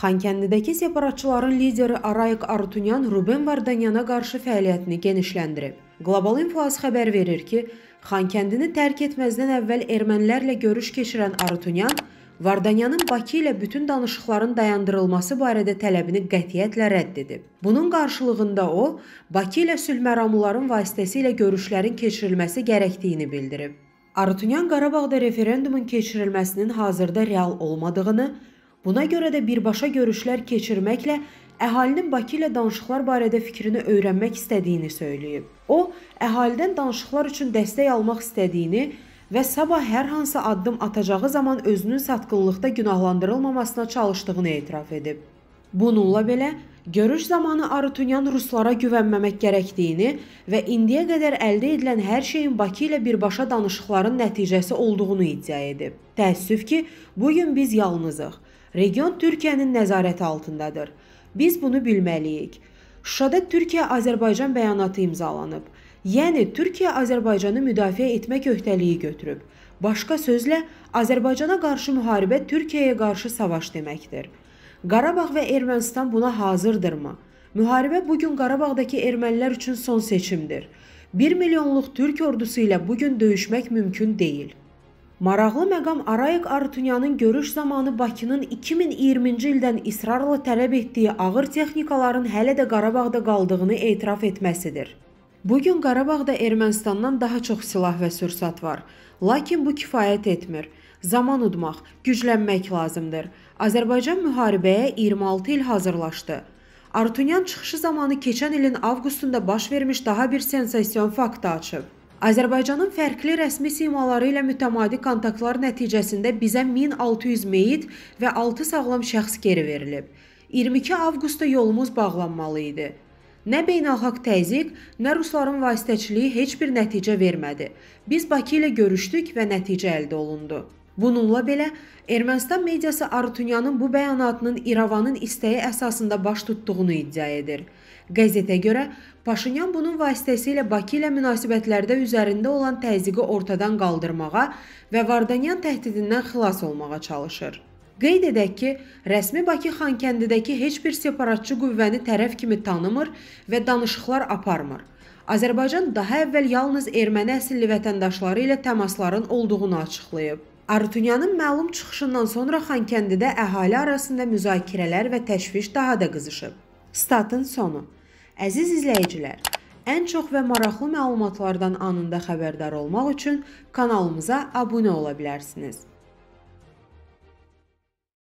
Xankəndidəki separatçıların lideri Arayik Arutunyan Ruben Vardanyana qarşı fəaliyyətini genişləndirib. Qlobal İnfos xəbər verir ki, Xankəndini tərk etməzdən əvvəl ermənilərlə görüş keçirən Arutunyan Vardanyanın Bakı ilə bütün danışıqların dayandırılması barədə tələbini qətiyyətlə rədd edib. Bunun qarşılığında o, Bakı ilə sülh məramlıların vasitəsilə görüşlərin keçirilməsi gərəkdiyini bildirib. Arutunyan Qarabağda referendumun keçirilməsinin hazırda real olmadığını, Buna görə də birbaşa görüşlər keçirməklə əhalinin Bakı ilə danışıqlar barədə fikrini öyrənmək istədiyini söyləyib. O, əhalidən danışıqlar üçün dəstək almaq istədiyini və sabah hər hansı addım atacağı zaman özünün satqınlıqda günahlandırılmamasına çalışdığını etiraf edib. Bununla belə, görüş zamanı Arutunyan ruslara güvənməmək gərəkdiyini və indiyə qədər əldə edilən hər şeyin Bakı ilə birbaşa danışıqların nəticəsi olduğunu iddia edib. Təəssüf ki, bu gün biz yalnızıq. Region Türkiyənin nəzarəti altındadır. Biz bunu bilməliyik. Şuşada Türkiyə-Azərbaycan bəyanatı imzalanıb. Yəni Türkiyə Azərbaycanı müdafiə etmək öhdəliyi götürüb. Başqa sözlə, Azərbaycana qarşı müharibə Türkiyəyə qarşı savaş deməkdir. Qarabağ və Ermənistan buna hazırdırmı? Müharibə bu gün Qarabağdakı ermənilər üçün son seçimdir. 1 milyonluq türk ordusu ilə bu gün döyüşmək mümkün deyil. Maraqlı məqam Arayik Arutunyanın görüş zamanı Bakının 2020-ci ildən israrla tələb etdiyi ağır texnikaların hələ də Qarabağda qaldığını etiraf etməsidir. Bu gün Qarabağda Ermənistandan daha çox silah və sursat var. Lakin bu kifayət etmir. Zaman udmaq, güclənmək lazımdır. Azərbaycan müharibəyə 26 il hazırlaşdı. Artunyan çıxışı zamanı keçən ilin avqustunda baş vermiş daha bir sensasiyon faktı açıb. Azərbaycanın fərqli rəsmi simaları ilə mütəmadi kontaktlar nəticəsində bizə 1600 meyit və 6 sağlam şəxs geri verilib. 22 avqustda yolumuz bağlanmalı idi. Nə beynəlxalq təzyiq, nə rusların vasitəçiliyi heç bir nəticə vermədi. Biz Bakı ilə görüşdük və nəticə əldə olundu. Bununla belə Ermənistan mediası Arutunyanın bu bəyanatının İrəvanın istəyi əsasında baş tutduğunu iddia edir. Qəzetə görə Paşinyan bunun vasitəsilə Bakı ilə münasibətlərdə üzərində olan təzyiqi ortadan qaldırmağa və Vardanyan təhdidindən xilas olmağa çalışır. Qeyd edək ki, rəsmi Bakı Xankəndidəki heç bir separatçı qüvvəni tərəf kimi tanımır və danışıqlar aparmır. Azərbaycan daha əvvəl yalnız erməni əsilli vətəndaşları ilə təmasların olduğunu açıqlayıb. Arutunyanın məlum çıxışından sonra Xankəndidə əhali arasında müzakirələr və təşviş daha da qızışıb. Statın sonu Əziz izləyicilər, ən çox və maraqlı məlumatlardan anında xəbərdar olmaq üçün kanalımıza abunə ola bilərsiniz.